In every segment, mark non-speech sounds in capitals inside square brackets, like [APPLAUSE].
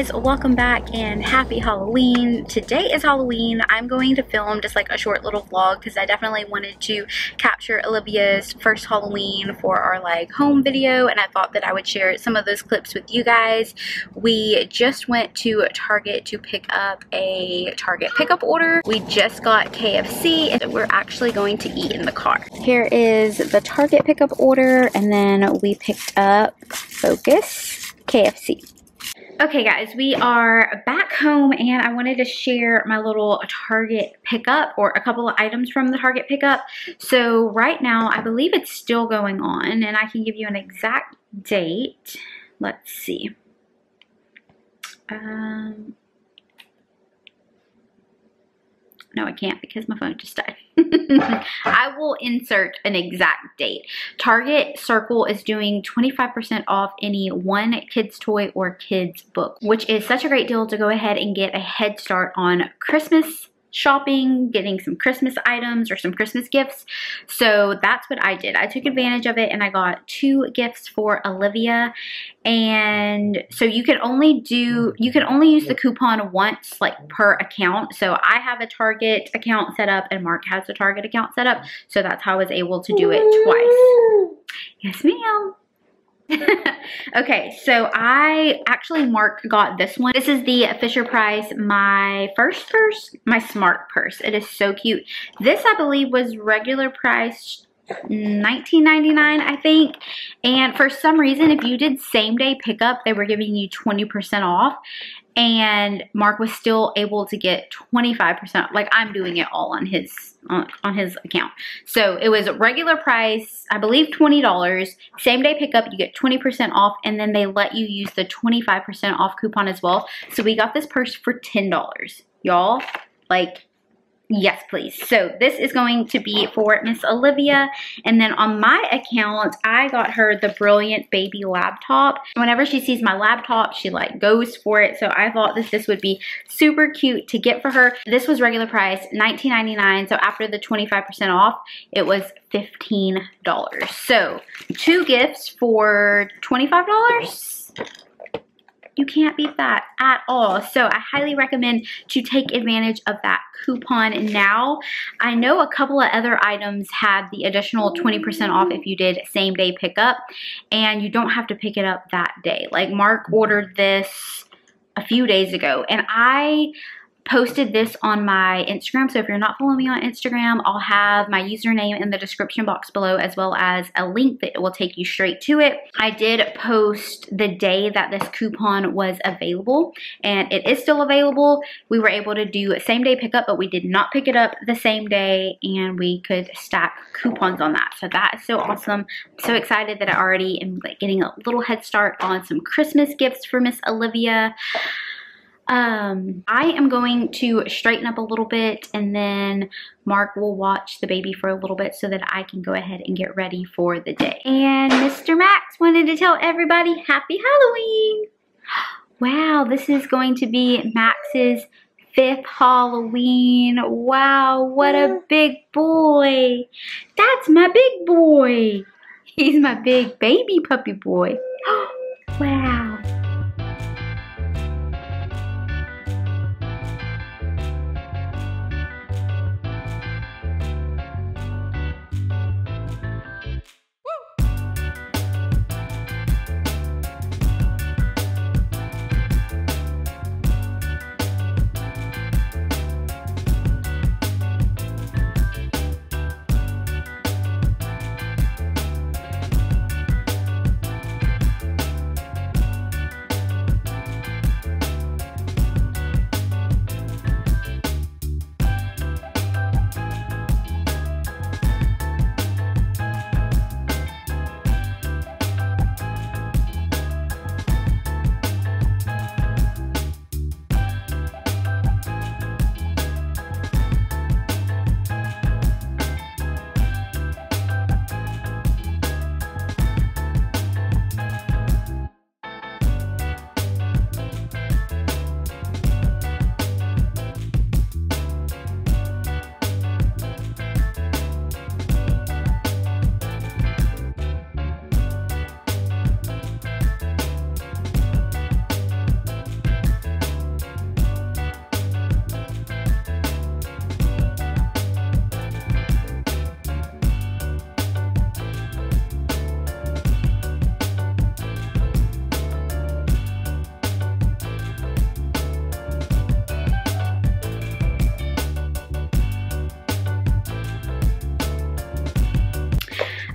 guys, welcome back and happy Halloween. Today is Halloween. I'm going to film just like a short little vlog because I definitely wanted to capture Olivia's first Halloween for our like home video and I thought that I would share some of those clips with you guys. We just went to Target to pick up a Target pickup order. We just got KFC and we're actually going to eat in the car. Here is the Target pickup order and then we picked up Focus KFC. Okay guys, we are back home and I wanted to share my little Target pickup or a couple of items from the Target pickup. So right now, I believe it's still going on and I can give you an exact date. Let's see. Um, no, I can't because my phone just died. [LAUGHS] I will insert an exact date. Target Circle is doing 25% off any one kids toy or kids book, which is such a great deal to go ahead and get a head start on Christmas shopping, getting some Christmas items or some Christmas gifts. So that's what I did. I took advantage of it and I got two gifts for Olivia. And so you can only do, you can only use the coupon once like per account. So I have a Target account set up and Mark has a Target account set up. So that's how I was able to do it twice. Yes, ma'am. [LAUGHS] okay, so I actually Mark got this one. This is the Fisher Price, my first purse, my smart purse. It is so cute. This I believe was regular price 19.99 I think and for some reason if you did same day pickup they were giving you 20% off and Mark was still able to get 25%. Like I'm doing it all on his on, on his account. So it was regular price, I believe $20. Same day pickup, you get 20% off and then they let you use the 25% off coupon as well. So we got this purse for $10. Y'all, like Yes, please. So this is going to be for Miss Olivia. And then on my account, I got her the Brilliant Baby laptop. Whenever she sees my laptop, she like goes for it. So I thought this, this would be super cute to get for her. This was regular price, $19.99. So after the 25% off, it was $15. So two gifts for $25 you can't beat that at all. So I highly recommend to take advantage of that coupon now. I know a couple of other items had the additional 20% off if you did same day pickup and you don't have to pick it up that day. Like Mark ordered this a few days ago and I posted this on my Instagram. So if you're not following me on Instagram, I'll have my username in the description box below as well as a link that will take you straight to it. I did post the day that this coupon was available and it is still available. We were able to do same day pickup, but we did not pick it up the same day and we could stack coupons on that. So that is so awesome. I'm so excited that I already am like getting a little head start on some Christmas gifts for Miss Olivia. Um, I am going to straighten up a little bit and then Mark will watch the baby for a little bit so that I can go ahead and get ready for the day. And Mr. Max wanted to tell everybody happy Halloween. [GASPS] Wow, this is going to be Max's fifth Halloween. Wow, what a big boy. That's my big boy. He's my big baby puppy boy. [GASPS] wow.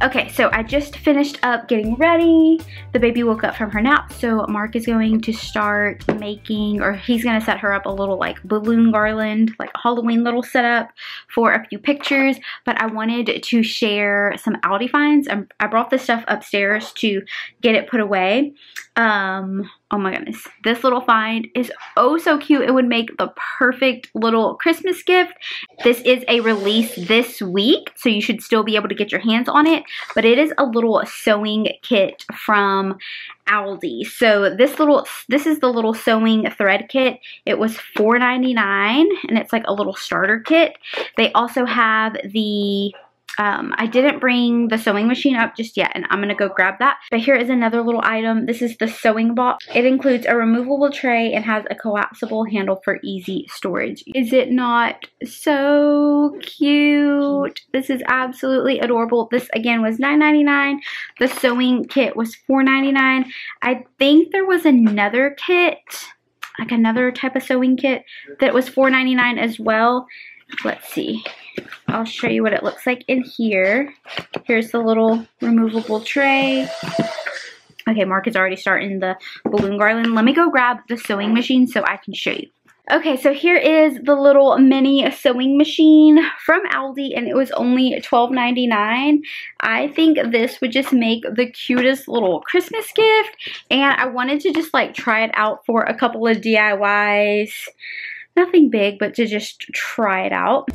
Okay, so I just finished up getting ready. The baby woke up from her nap, so Mark is going to start making, or he's gonna set her up a little like balloon garland, like Halloween little setup for a few pictures, but I wanted to share some Aldi finds. I brought this stuff upstairs to get it put away. Um, oh my goodness, this little find is oh so cute. It would make the perfect little Christmas gift. This is a release this week, so you should still be able to get your hands on it, but it is a little sewing kit from Aldi. So this little, this is the little sewing thread kit. It was $4.99 and it's like a little starter kit. They also have the um, I didn't bring the sewing machine up just yet and I'm going to go grab that. But here is another little item. This is the sewing box. It includes a removable tray and has a collapsible handle for easy storage. Is it not so cute? This is absolutely adorable. This again was $9.99. The sewing kit was $4.99. I think there was another kit like another type of sewing kit that was $4.99 as well. Let's see. I'll show you what it looks like in here. Here's the little removable tray. Okay, Mark is already starting the balloon garland. Let me go grab the sewing machine so I can show you. Okay, so here is the little mini sewing machine from Aldi, and it was only $12.99. I think this would just make the cutest little Christmas gift, and I wanted to just like try it out for a couple of DIYs. Nothing big, but to just try it out.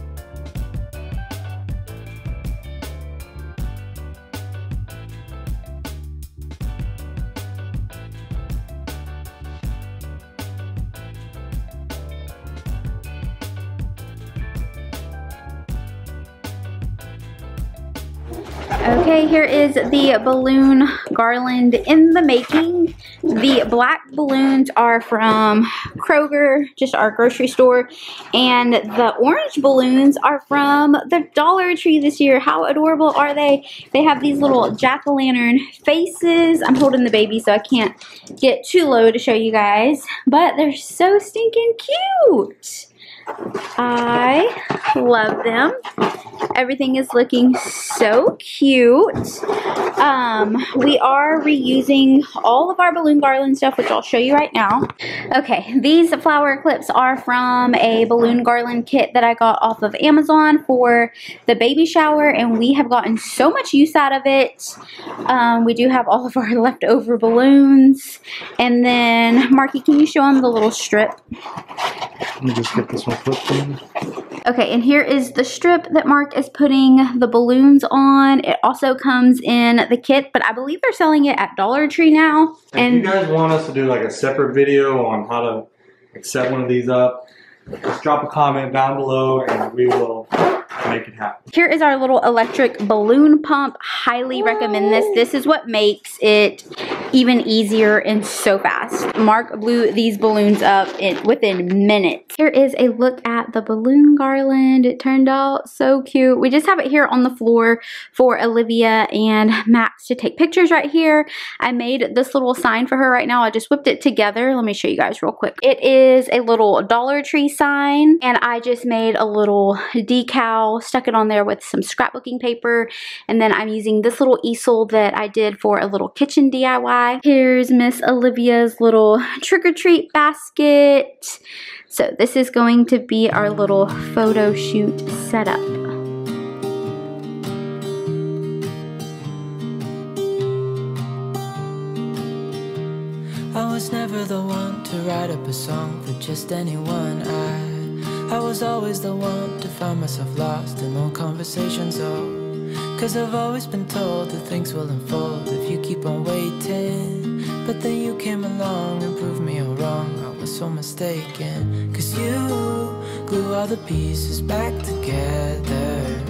Okay, here is the balloon garland in the making. The black balloons are from Kroger, just our grocery store. And the orange balloons are from the Dollar Tree this year. How adorable are they? They have these little jack-o'-lantern faces. I'm holding the baby so I can't get too low to show you guys. But they're so stinking cute. I love them. Everything is looking so cute. Um, we are reusing all of our balloon garland stuff, which I'll show you right now. Okay, these flower clips are from a balloon garland kit that I got off of Amazon for the baby shower, and we have gotten so much use out of it. Um, we do have all of our [LAUGHS] leftover balloons. And then, Marky, can you show them the little strip? Let me just get this one flipped in. Okay, and here is the strip that Mark is putting the balloons on. It also comes in the kit, but I believe they're selling it at Dollar Tree now. If and you guys want us to do like a separate video on how to set one of these up, just drop a comment down below and we will make it happen. Here is our little electric balloon pump. Highly recommend this. This is what makes it even easier and so fast. Mark blew these balloons up in within minutes. Here is a look at the balloon garland. It turned out so cute. We just have it here on the floor for Olivia and Max to take pictures right here. I made this little sign for her right now. I just whipped it together. Let me show you guys real quick. It is a little Dollar Tree sign and I just made a little decal, stuck it on there with some scrapbooking paper and then I'm using this little easel that I did for a little kitchen DIY Here's Miss Olivia's little trick-or-treat basket. So this is going to be our little photo shoot setup. I was never the one to write up a song for just anyone. I, I was always the one to find myself lost in all conversations. Oh. Cause I've always been told that things will unfold if you keep on waiting. But then you came along and proved me all wrong. I was so mistaken. Cause you glue all the pieces back together.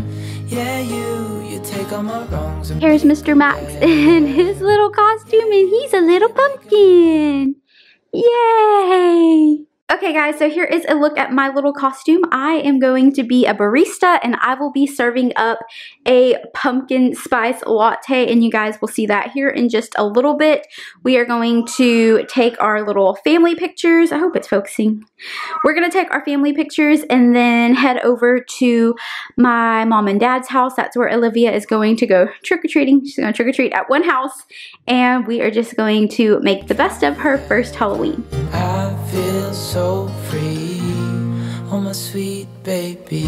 Yeah, you, you take all my wrongs. Here's Mr. Max in his little costume, and he's a little pumpkin. Yay! Okay guys, so here is a look at my little costume. I am going to be a barista and I will be serving up a pumpkin spice latte and you guys will see that here in just a little bit. We are going to take our little family pictures. I hope it's focusing. We're going to take our family pictures and then head over to my mom and dad's house. That's where Olivia is going to go trick-or-treating. She's going to trick-or-treat at one house and we are just going to make the best of her first Halloween. Feel so free, oh my sweet baby.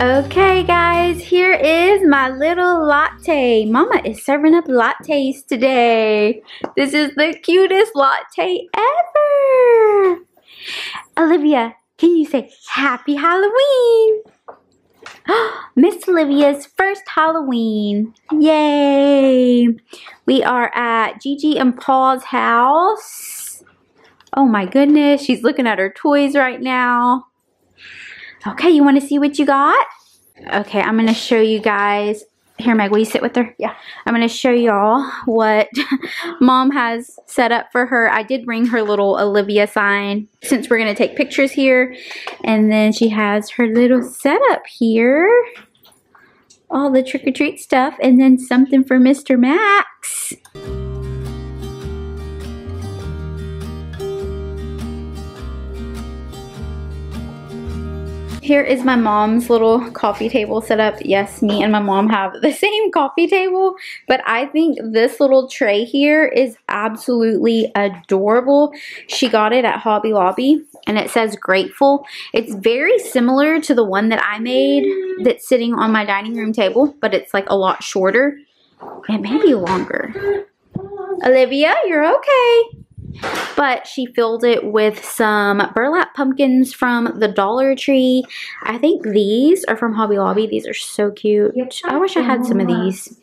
Okay guys, here is my little latte. Mama is serving up lattes today. This is the cutest latte ever. Olivia, can you say happy Halloween? [GASPS] Miss Olivia's first Halloween. Yay! We are at Gigi and Paul's house. Oh my goodness, she's looking at her toys right now. Okay, you want to see what you got? Okay, I'm going to show you guys. Here, Meg, will you sit with her? Yeah. I'm going to show y'all what [LAUGHS] mom has set up for her. I did bring her little Olivia sign since we're going to take pictures here. And then she has her little setup here. All the trick-or-treat stuff. And then something for Mr. Max. Here is my mom's little coffee table set up. Yes, me and my mom have the [LAUGHS] same coffee table, but I think this little tray here is absolutely adorable. She got it at Hobby Lobby and it says grateful. It's very similar to the one that I made that's sitting on my dining room table, but it's like a lot shorter. It may be longer. Olivia, you're okay but she filled it with some burlap pumpkins from the Dollar Tree. I think these are from Hobby Lobby. These are so cute. I wish I had some of these.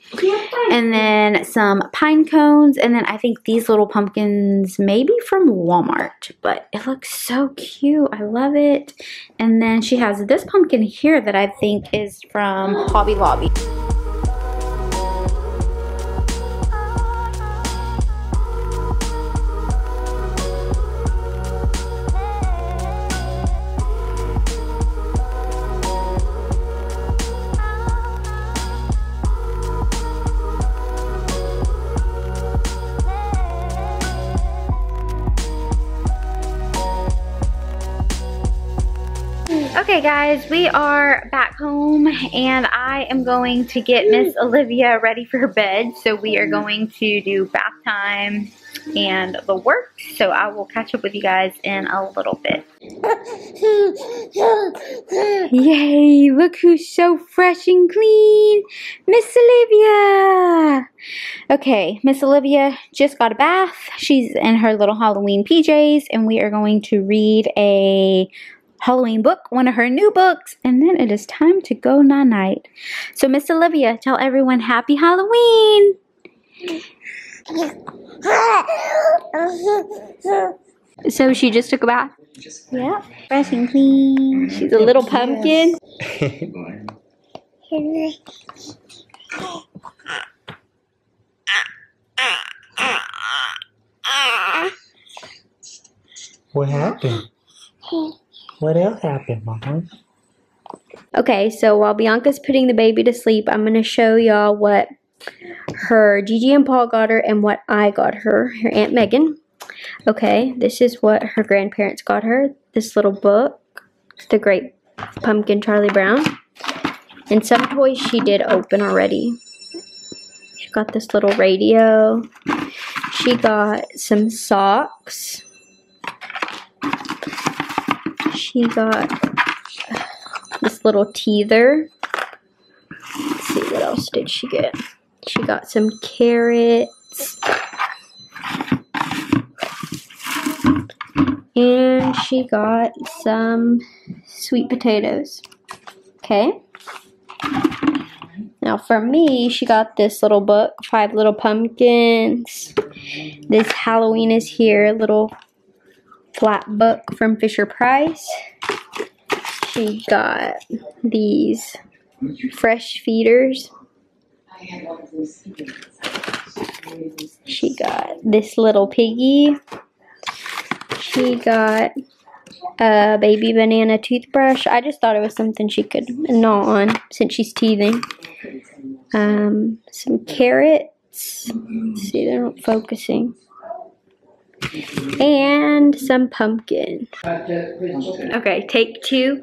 And then some pine cones. And then I think these little pumpkins maybe from Walmart. But it looks so cute. I love it. And then she has this pumpkin here that I think is from Hobby Lobby. Okay guys, we are back home and I am going to get Miss Olivia ready for her bed. So we are going to do bath time and the work. So I will catch up with you guys in a little bit. [LAUGHS] Yay, look who's so fresh and clean. Miss Olivia. Okay, Miss Olivia just got a bath. She's in her little Halloween PJs and we are going to read a Halloween book, one of her new books, and then it is time to go night-night. So, Miss Olivia, tell everyone Happy Halloween! So she just took a bath? Yeah, fresh and clean. She's a little pumpkin. What happened? [LAUGHS] What else happened, Mom? Okay, so while Bianca's putting the baby to sleep, I'm going to show y'all what her Gigi and Paul got her and what I got her, her Aunt Megan. Okay, this is what her grandparents got her. This little book, The Great Pumpkin Charlie Brown. And some toys she did open already. She got this little radio. She got some socks. She got this little teether. Let's see, what else did she get? She got some carrots. And she got some sweet potatoes. Okay. Now for me, she got this little book, Five Little Pumpkins. This Halloween is Here little flat book from Fisher Price. She got these fresh feeders. She got this little piggy. She got a baby banana toothbrush. I just thought it was something she could gnaw on since she's teething. Um, some carrots. Let's see, they're not focusing. And some pumpkin. Okay, take two.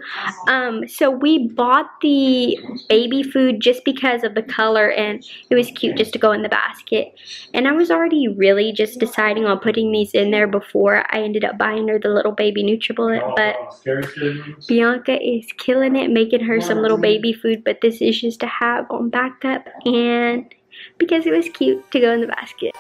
Um, so we bought the baby food just because of the color and it was cute just to go in the basket. And I was already really just deciding on putting these in there before I ended up buying her the little baby NutriBullet. But scary movies? Bianca is killing it, making her some little baby food. But this is just to have on backup and because it was cute to go in the basket.